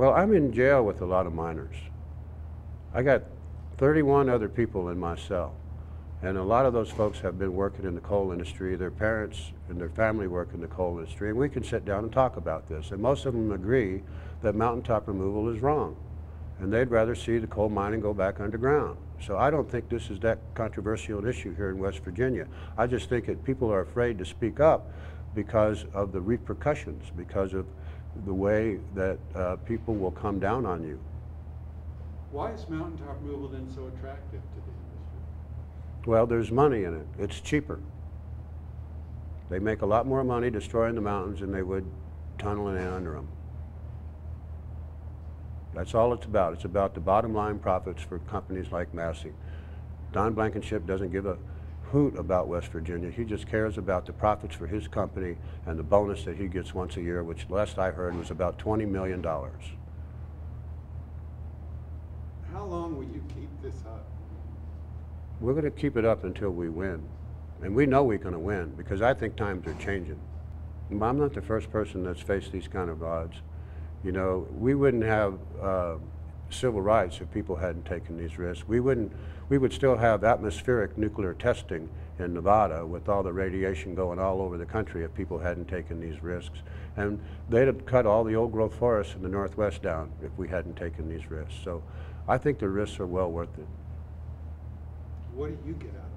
Well, I'm in jail with a lot of miners. I got 31 other people in my cell. And a lot of those folks have been working in the coal industry. Their parents and their family work in the coal industry. And we can sit down and talk about this. And most of them agree that mountaintop removal is wrong. And they'd rather see the coal mining go back underground. So I don't think this is that controversial an issue here in West Virginia. I just think that people are afraid to speak up because of the repercussions, because of the way that uh, people will come down on you. Why is mountaintop removal then so attractive to the industry? Well, there's money in it. It's cheaper. They make a lot more money destroying the mountains than they would tunneling in under them. That's all it's about. It's about the bottom line profits for companies like Massey. Don Blankenship doesn't give a hoot about West Virginia. He just cares about the profits for his company and the bonus that he gets once a year, which last I heard was about $20 million. How long will you keep this up? We're going to keep it up until we win. And we know we're going to win because I think times are changing. I'm not the first person that's faced these kind of odds. You know, we wouldn't have uh, civil rights if people hadn't taken these risks. We wouldn't, we would still have atmospheric nuclear testing in Nevada with all the radiation going all over the country if people hadn't taken these risks. And they'd have cut all the old growth forests in the Northwest down if we hadn't taken these risks. So I think the risks are well worth it. What do you get out of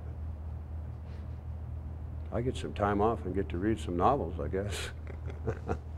it? I get some time off and get to read some novels, I guess.